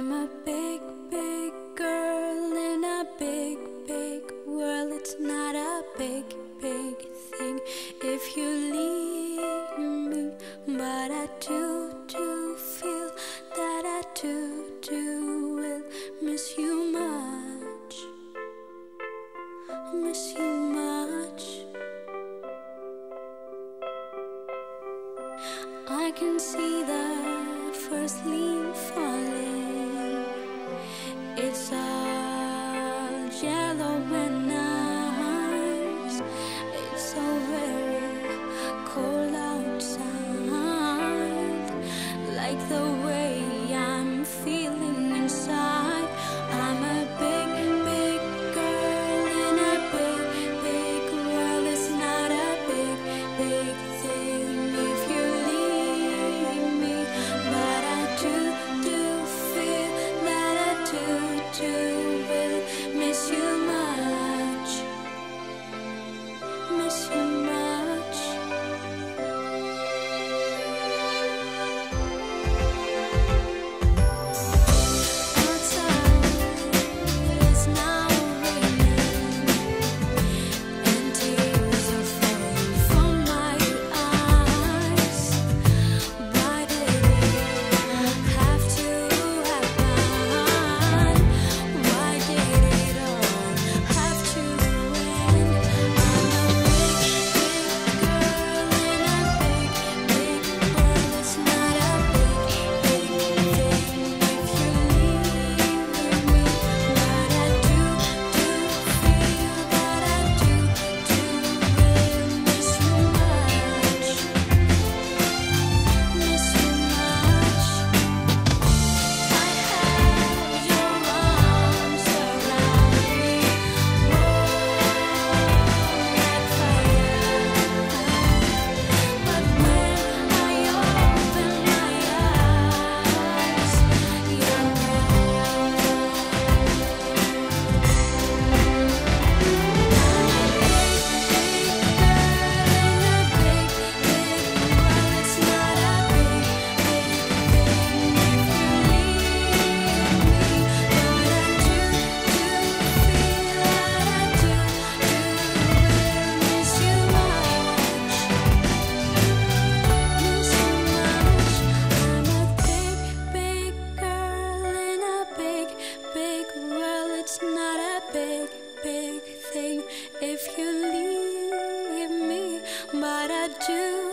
I'm a big, big girl in a big, big world. It's not a big, big thing if you leave me. But I do, do feel that I do, do will miss you much. Miss you much. I can see the first leaf falling. shallow end. big, big thing if you leave me, but I do.